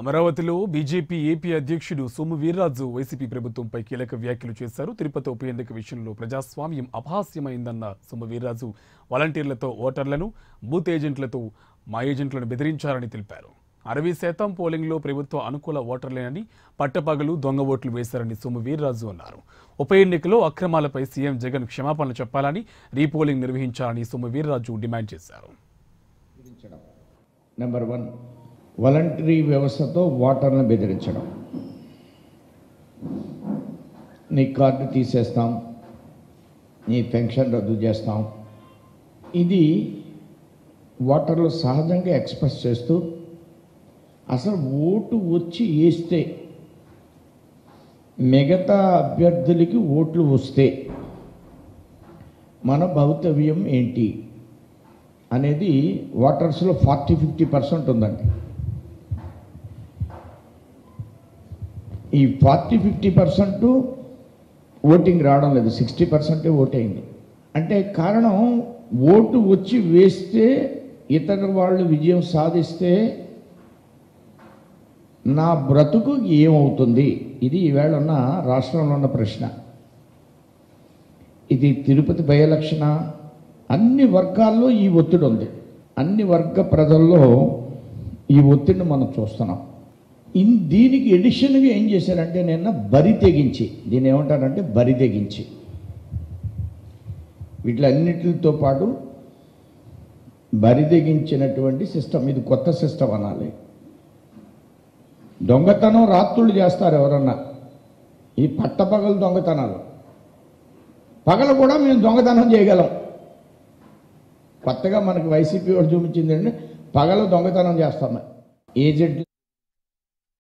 అమరావతిలో BJP AP అధ్యక్షుడు Somu Veerraju YCP ప్రభుత్వంపై కీలక వ్యాఖ్యలు చేశారు. తిరుపతి ఉప ఎన్నిక విషయంలో ప్రజాస్వామ్యం అపహాస్యమైందన్న సోము వీర్రాజు వాలంటీర్లతో ఓటర్లను బూత్ ఏజెంట్లతో మా ఏజెంట్లను బెదిరించారని తెలిపారు. అరవై శాతం పోలింగ్లో ప్రభుత్వ అనుకూల ఓటర్లేనని పట్టపగలు దొంగ ఓట్లు వేశారని సోము వీర్రాజు అన్నారు. ఉప ఎన్నికలో అక్రమాలపై సీఎం జగన్ క్షమాపణలు చెప్పాలని రీపోలింగ్ నిర్వహించాలని సోము వీర్రాజు డిమాండ్ చేశారు. నెంబర్ వన్ వాలంటరీ వ్యవస్థతో ఓటర్లను బెదిరించడం. నీ కార్డు తీసేస్తాం నీ పెన్షన్ రద్దు చేస్తాం. ఇది ఓటర్లు సహజంగా ఎక్స్ప్రెస్ చేస్తూ అసలు ఓటు వచ్చి వేస్తే మిగతా అభ్యర్థులకి ఓట్లు వస్తే మన భవితవ్యం ఏంటి అనేది ఓటర్స్లో ఫార్టీ ఫిఫ్టీ పర్సెంట్ ఉందండి. ఈ ఫార్టీ ఫిఫ్టీ పర్సెంట్ ఓటింగ్ రావడం లేదు. సిక్స్టీ పర్సెంటే ఓటైంది. అంటే కారణం ఓటు వచ్చి వేస్తే ఇతర వాళ్ళు విజయం సాధిస్తే నా బ్రతుకు ఏమవుతుంది? ఇది ఈవేళ ఉన్న రాష్ట్రంలో ఉన్న ప్రశ్న. ఇది తిరుపతి బై అన్ని వర్గాల్లో ఈ ఒత్తిడి ఉంది. అన్ని వర్గ ప్రజల్లో ఈ ఒత్తిడిని మనం చూస్తున్నాం. ఇన్ దీనికి ఎడిషన్గా ఏం చేశారంటే నిన్న బరి తెగించి దీన్ని ఏమంటారంటే బరి తెగించి. వీటిలన్నిటితో పాటు బరి తెగించినటువంటి సిస్టమ్ ఇది కొత్త సిస్టమ్ అనాలి. దొంగతనం రాత్రులు చేస్తారు ఎవరన్నా. ఈ పట్టపగలు దొంగతనాలు. పగలు కూడా మేము దొంగతనం చేయగలం. కొత్తగా మనకి వైసీపీ వాడు చూపించింది పగలు దొంగతనం చేస్తాం. ఏజెంట్